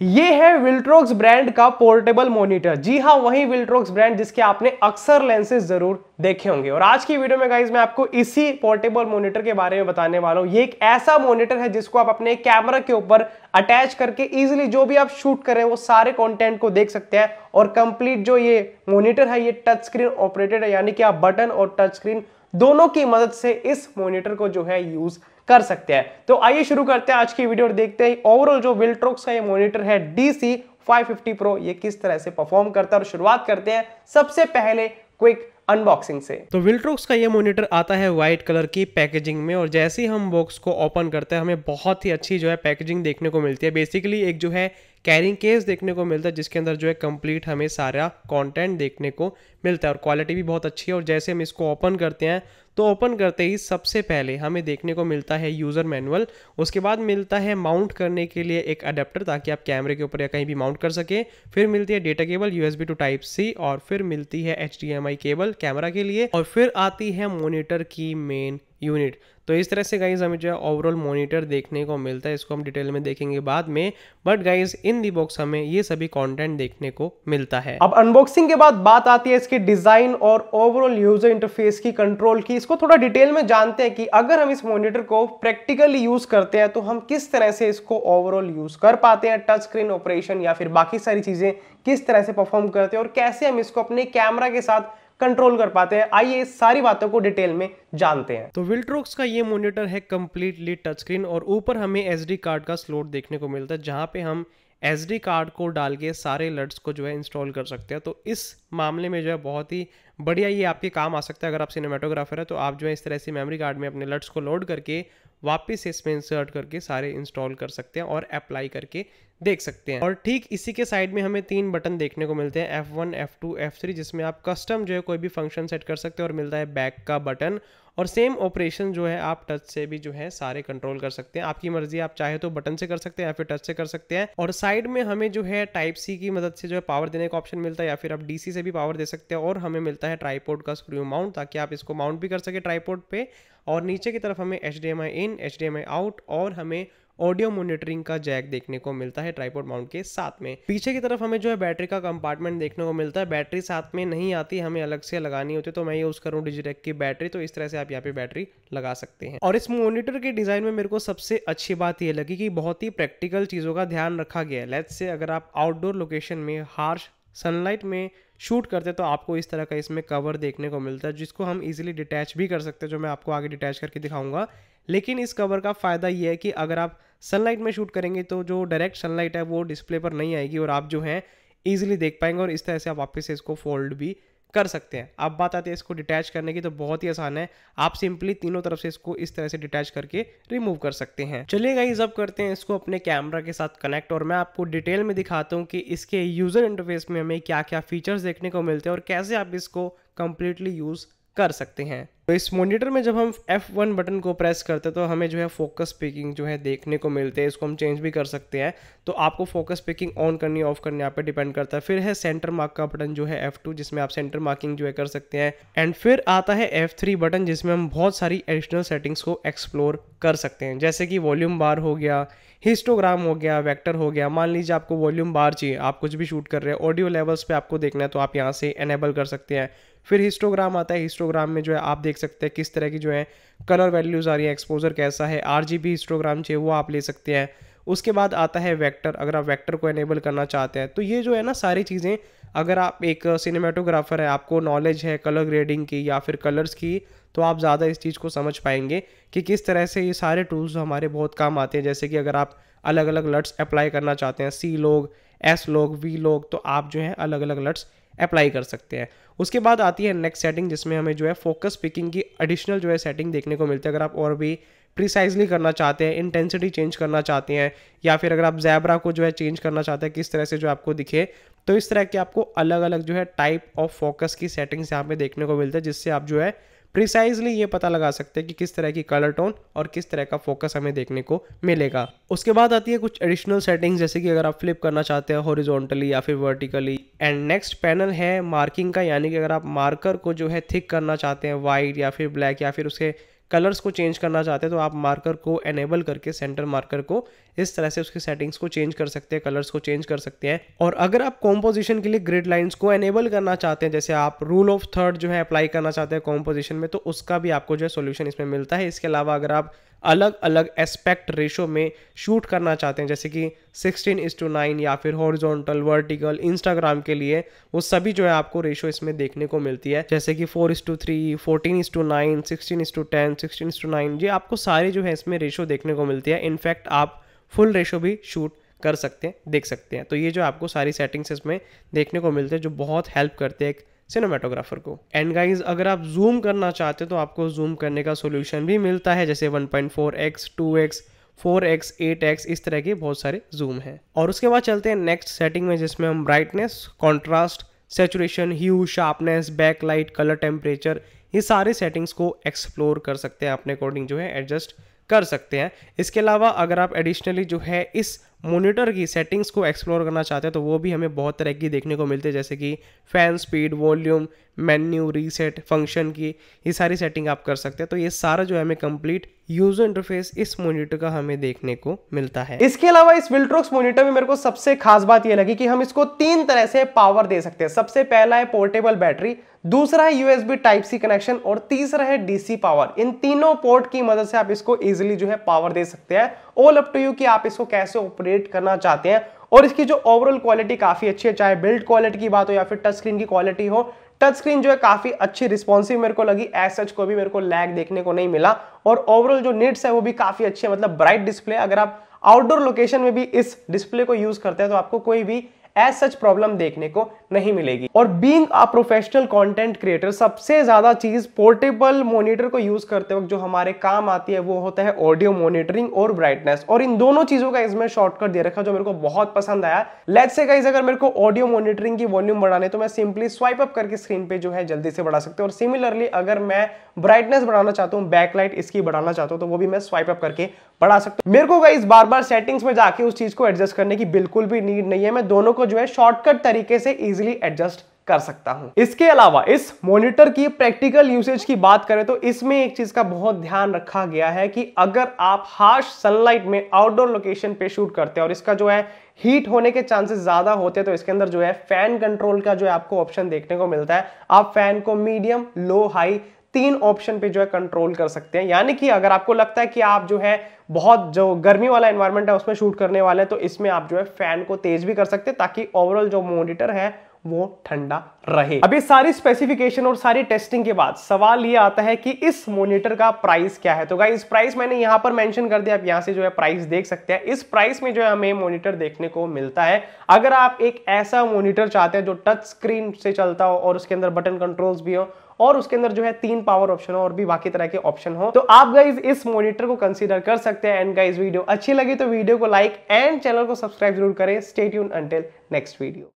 ये है Viltrox brand का पोर्टेबल मॉनिटर जी हाँ वही विल्ट्रोक्स ब्रांड जिसके आपने अक्सर लेंसेज ज़रूर देखे होंगे। और आज की वीडियो में गाइज़ मैं आपको इसी पोर्टेबल मॉनिटर के बारे में बताने वाला हूँ। ये एक ऐसा मॉनिटर है जिसको आप अपने कैमरा के ऊपर अटैच करके इजिली जो भी आप शूट कर रहे हैं, वो सारे कंटेंट को देख सकते हैं। और कंप्लीट जो ये मॉनिटर है, ये टच स्क्रीन ऑपरेटेड है, यानी कि आप बटन और टच स्क्रीन दोनों की मदद से इस मॉनिटर को जो है यूज़ कर सकते हैं। तो आइए शुरू करते हैं आज की वीडियो और देखते हैं ओवरऑल जो विल्ट्रोक्स का ये मॉनिटर है डीसी 550 प्रो ये किस तरह से परफॉर्म करता है और शुरुआत करते हैं सबसे पहले क्विक अनबॉक्सिंग से। तो विल्ट्रोक्स का ये मॉनिटर आता है व्हाइट कलर की पैकेजिंग में और जैसे ही हम बॉक्स को ओपन करते हैं, हमें बहुत ही अच्छी जो है पैकेजिंग देखने को मिलती है। बेसिकली एक जो है कैरिंग केस देखने को मिलता है, जिसके अंदर जो है कंप्लीट हमें सारा कंटेंट देखने को मिलता है और क्वालिटी भी बहुत अच्छी है और जैसे हम इसको ओपन करते हैं तो ओपन करते ही सबसे पहले हमें देखने को मिलता है यूज़र मैनुअल उसके बाद मिलता है माउंट करने के लिए एक अडेप्टर ताकि आप कैमरे के ऊपर या कहीं भी माउंट कर सके। फिर मिलती है data cable USB to type C और फिर मिलती है एचडीएमआई केबल कैमरा के लिए। और फिर आती है मोनिटर की मेन यूनिट तो इस तरह से गाइज़ हमें जो है ओवरऑल मॉनिटर देखने को मिलता है, इसको हम डिटेल में देखेंगे बाद में। But guys in the box हमें ये सभी कंटेंट देखने को मिलता है। अब अनबॉक्सिंग के बाद बात आती है इसके डिज़ाइन और ओवरऑल यूज़र इंटरफेस की कंट्रोल की। इसको थोड़ा डिटेल में जानते हैं कि अगर हम इस मॉनिटर को प्रैक्टिकली यूज़ करते हैं तो हम किस तरह से इसको ओवरऑल यूज़ कर पाते हैं टच स्क्रीन ऑपरेशन या फिर बाकी सारी चीज़ें किस तरह से परफॉर्म करते हैं और कैसे हम इसको अपने कैमरा के साथ कंट्रोल कर पाते हैं। आइए इस सारी बातों को डिटेल में जानते हैं। तो विल्ट्रोक्स का ये मॉनिटर है कंप्लीटली टच स्क्रीन और ऊपर हमें एसडी कार्ड का स्लोट देखने को मिलता है, जहाँ पे हम एसडी कार्ड को डाल के सारे लट्स को जो है इंस्टॉल कर सकते हैं। तो इस मामले में जो है बहुत ही बढ़िया ये आपके काम आ सकता है। अगर आप सिनेमाटोग्राफर है तो आप जो है इस तरह से मेमोरी कार्ड में अपने लट्स को लोड करके वापस इसमें इंसर्ट करके सारे इंस्टॉल कर सकते हैं और अप्लाई करके देख सकते हैं। और ठीक इसी के साइड में हमें तीन बटन देखने को मिलते हैं F1, F2, F3 जिसमें आप कस्टम जो है कोई भी फ़ंक्शन सेट कर सकते हैं और मिलता है बैक का बटन और सेम ऑपरेशन जो है आप टच से भी जो है सारे कंट्रोल कर सकते हैं। आपकी मर्ज़ी आप चाहे तो बटन से कर सकते हैं या फिर टच से कर सकते हैं। और साइड में हमें जो है टाइप सी की मदद से जो है पावर देने का ऑप्शन मिलता है या फिर आप डीसी से भी पावर दे सकते हैं और हमें मिलता है ट्राईपोर्ट का स्क्रू माउंट ताकि आप इसको माउंट भी कर सके ट्राईपोर्ट पे। और नीचे की तरफ़ हमें HDMI इन HDMI आउट और हमें ऑडियो मॉनिटरिंग का जैक देखने को मिलता है ट्राईपोर्ट माउंट के साथ में। पीछे की तरफ़ हमें जो है बैटरी का कंपार्टमेंट देखने को मिलता है। बैटरी साथ में नहीं आती, हमें अलग से लगानी होती है तो मैं यूज़ करूँ डिजिटेक की बैटरी तो इस तरह से आप यहाँ पे बैटरी लगा सकते हैं। और इस मॉनिटर के डिज़ाइन में मेरे को सबसे अच्छी बात यह लगी कि बहुत ही प्रैक्टिकल चीज़ों का ध्यान रखा गया है। लेट्स से अगर आप आउटडोर लोकेशन में हार्श सनलाइट में शूट करते तो आपको इस तरह का इसमें कवर देखने को मिलता है, जिसको हम इजीली डिटैच भी कर सकते हैं, जो मैं आपको आगे डिटैच करके दिखाऊँगा। लेकिन इस कवर का फ़ायदा ये है कि अगर आप सनलाइट में शूट करेंगे तो जो डायरेक्ट सनलाइट है, वो डिस्प्ले पर नहीं आएगी और आप जो है ईजिली देख पाएँगे और इस तरह से आप वापस से इसको फोल्ड भी कर सकते हैं। अब बात आती है इसको डिटैच करने की तो बहुत ही आसान है। आप सिंपली तीनों तरफ़ से इसको इस तरह से डिटैच करके रिमूव कर सकते हैं। चलिए गाइज़ अब करते हैं इसको अपने कैमरा के साथ कनेक्ट और मैं आपको डिटेल में दिखाता हूँ कि इसके यूज़र इंटरफेस में हमें क्या क्या फीचर्स देखने को मिलते हैं और कैसे आप इसको कंप्लीटली यूज़ कर सकते हैं। तो इस मॉनिटर में जब हम F1 बटन को प्रेस करते हैं तो हमें जो है फोकस पिकिंग जो है देखने को मिलते हैं, इसको हम चेंज भी कर सकते हैं। तो आपको फोकस पिकिंग ऑन करनी ऑफ़ करनी आप पे डिपेंड करता है। फिर है सेंटर मार्क का बटन जो है F2 जिसमें आप सेंटर मार्किंग जो है कर सकते हैं। एंड फिर आता है F3 बटन जिसमें हम बहुत सारी एडिशनल सेटिंग्स को एक्सप्लोर कर सकते हैं। जैसे कि वॉल्यूम बार हो गया हिस्टोग्राम हो गया वेक्टर हो गया। मान लीजिए आपको वॉल्यूम बार चाहिए, आप कुछ भी शूट कर रहे हैं ऑडियो लेवल्स पे आपको देखना है तो आप यहाँ से एनेबल कर सकते हैं। फिर हिस्टोग्राम आता है हिस्टोग्राम में जो है आप देख सकते हैं किस तरह की जो है कलर वैल्यूज़ आ रही है एक्सपोजर कैसा है आर हिस्टोग्राम चाहिए, वो आप ले सकते हैं। उसके बाद आता है वेक्टर अगर आप वेक्टर को एनेबल करना चाहते हैं तो ये जो है ना सारी चीज़ें, अगर आप एक सिनेमाटोग्राफर है, आपको नॉलेज है कलर ग्रेडिंग की या फिर कलर्स की तो आप ज़्यादा इस चीज़ को समझ पाएँगे कि किस तरह से ये सारे टूल्स हमारे बहुत काम आते हैं। जैसे कि अगर आप अलग अलग लट्स अप्लाई करना चाहते हैं सी लोग एस लोग वी लोग तो आप जो है अलग अलग लट्स अप्लाई कर सकते हैं। उसके बाद आती है नेक्स्ट सेटिंग जिसमें हमें जो है फोकस पिकिंग की एडिशनल जो है सेटिंग देखने को मिलती है। अगर आप और भी प्रिसाइजली करना चाहते हैं इंटेंसिटी चेंज करना चाहते हैं, या फिर अगर आप जैबरा को जो है चेंज करना चाहते हैं, किस तरह से जो आपको दिखे तो इस तरह के आपको अलग अलग जो है टाइप ऑफ़ फोकस की सेटिंग्स यहाँ पे देखने को मिलते हैं, जिससे आप जो है प्रिसाइजली ये पता लगा सकते हैं कि किस तरह की कलर टोन और किस तरह का फोकस हमें देखने को मिलेगा। उसके बाद आती है कुछ एडिशनल सेटिंग्स जैसे कि अगर आप फ्लिप करना चाहते हैं हॉरिजॉन्टली या फिर वर्टिकली एंड नेक्स्ट पैनल है मार्किंग का, यानी कि अगर आप मार्कर को जो है थिक करना चाहते हैं वाइट या फिर ब्लैक या फिर उसके कलर्स को चेंज करना चाहते हैं तो आप मार्कर को एनेबल करके सेंटर मार्कर को इस तरह से उसकी सेटिंग्स को चेंज कर सकते हैं कलर्स को चेंज कर सकते हैं। और अगर आप कॉम्पोजिशन के लिए ग्रिड लाइंस को एनेबल करना चाहते हैं, जैसे आप रूल ऑफ़ थर्ड जो है अप्लाई करना चाहते हैं कॉम्पोजिशन में तो उसका भी आपको जो है सोल्यूशन इसमें मिलता है। इसके अलावा अगर आप अलग अलग एस्पेक्ट रेशो में शूट करना चाहते हैं, जैसे कि 16 इस टू नाइन या फिर हॉरिजॉन्टल वर्टिकल इंस्टाग्राम के लिए, वो सभी जो है आपको रेशो इसमें देखने को मिलती है। जैसे कि four is to three fourteen is to nine sixteen is to ten sixteen is to nine ये आपको सारे जो है इसमें रेशो देखने को मिलती है। इनफैक्ट आप फुल रेशो भी शूट कर सकते हैं, देख सकते हैं। तो ये जो आपको सारी सेटिंग्स इसमें देखने को मिलते हैं, जो बहुत हेल्प करते हैं सिनेमाटोग्राफर को। एंड गाइज़ अगर आप जूम करना चाहते हो तो आपको जूम करने का सोल्यूशन भी मिलता है, जैसे 1.4x 2x 4x 8x इस तरह के बहुत सारे जूम हैं। और उसके बाद चलते हैं नेक्स्ट सेटिंग में, जिसमें हम brightness contrast saturation hue sharpness back light colour temperature ये सारे सेटिंग्स को एक्सप्लोर कर सकते हैं, अपने अकॉर्डिंग जो है एडजस्ट कर सकते हैं। इसके अलावा अगर आप एडिशनली जो है, इस मोनीटर की सेटिंग्स को एक्सप्लोर करना चाहते हैं तो वो भी हमें बहुत तरह की देखने को मिलती है, जैसे कि fan speed volume menu reset function की, ये सारी सेटिंग आप कर सकते हैं। तो ये सारा जो है हमें कंप्लीट यूज़र इंटरफेस इस मॉनिटर का हमें देखने को मिलता है। इसके अलावा इस विल्ट्रोक्स मॉनिटर में मेरे को सबसे खास बात यह लगी कि हम इसको तीन तरह से पावर दे सकते हैं। सबसे पहला है पोर्टेबल बैटरी दूसरा है यूएसबी टाइप सी कनेक्शन और तीसरा है डीसी पावर इन तीनों पोर्ट की मदद से आप इसको इजिली जो है पावर दे सकते हैं। ऑल अप टू यू कि आप इसको कैसे ऑपरेट करना चाहते हैं। और इसकी जो ओवरऑल क्वालिटी काफ़ी अच्छी है, चाहे बिल्ड क्वालिटी की बात हो या फिर टच स्क्रीन की क्वालिटी हो टच स्क्रीन जो है काफ़ी अच्छी रिस्पॉन्सिव मेरे को लगी। एस सच को भी मेरे को लैग देखने को नहीं मिला। और ओवरऑल जो नीड्स है वो भी काफ़ी अच्छे मतलब ब्राइट डिस्प्ले अगर आप आउटडोर लोकेशन में भी इस डिस्प्ले को यूज़ करते हैं तो आपको कोई भी एज सच प्रॉब्लम देखने को नहीं मिलेगी। और being a professional content creator सबसे ज़्यादा चीज़ पोर्टेबल मॉनिटर को यूज़ करते वक्त जो हमारे काम आती है, वो होता है ऑडियो मॉनिटरिंग और ब्राइटनेस और इन दोनों चीज़ों का इसमें शॉर्टकट दे रखा जो मेरे को बहुत पसंद आया। लेट से गाइज़ अगर मेरे को ऑडियो मॉनिटरिंग की वॉल्यूम बढ़ाने तो मैं सिंपली स्वाइप अप करके स्क्रीन पे जो है जल्दी से बढ़ा सकते हैं। और सिमिलरली अगर मैं ब्राइटनेस बढ़ाना चाहता हूँ बैकलाइट इसकी बढ़ाना चाहता हूँ तो वो भी मैं स्वाइप अप करके बढ़ा सकता हूँ। मेरे को गाइज़ बार बार सेटिंग्स में जाके उस चीज़ को एडजस्ट करने की बिल्कुल भी नीड नहीं है। मैं दोनों को जो है शॉर्टकट तरीके से इजिली एडजस्ट कर सकता हूँ। इसके अलावा, इस मॉनिटर की प्रैक्टिकल यूसेज की बात करें तो इसमें एक चीज़ का बहुत ध्यान रखा गया है कि अगर आप हार्श सनलाइट में आउटडोर लोकेशन पे शूट करते हैं और इसका जो है हीट होने के चांसेस ज़्यादा होते हैं तो इसके अंदर जो है फ़ैन कंट्रोल का जो है आपको ऑप्शन देखने को मिलता है। आप फ़ैन को मीडियम लो हाई तीन ऑप्शन पे जो है कंट्रोल कर सकते हैं। यानी कि अगर आपको लगता है कि आप जो है बहुत जो गर्मी वाला एनवायरमेंट है, उसमें शूट करने वाले हैं तो इसमें आप जो है फ़ैन को तेज भी कर सकते हैं, ताकि ओवरऑल जो मॉनिटर है वो ठंडा रहे। अभी सारी स्पेसिफिकेशन और सारी टेस्टिंग के बाद सवाल ये आता है कि इस मॉनिटर का प्राइस क्या है? तो गाइस प्राइस मैंने यहाँ पर मेंशन कर दिया। आप यहाँ से जो है प्राइस देख सकते हैं। इस प्राइस में जो है हमें मॉनिटर देखने को मिलता है। अगर आप एक ऐसा मॉनिटर चाहते हैं जो टच स्क्रीन से चलता हो और उसके अंदर बटन कंट्रोल्स भी हो और उसके अंदर जो है तीन पावर ऑप्शन हो और भी बाकी तरह के ऑप्शन हो तो आप गाइज़ इस मॉनिटर को कंसीडर कर सकते हैं। एंड गाइज़ वीडियो अच्छी लगी तो वीडियो को लाइक एंड चैनल को सब्सक्राइब ज़रूर करें। स्टेट यून अंटिल नेक्स्ट वीडियो